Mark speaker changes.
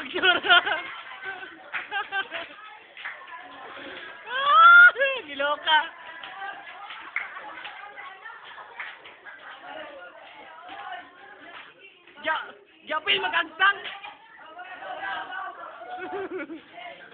Speaker 1: Pag-sure. ah, giloka. Ja, Japil magagsang.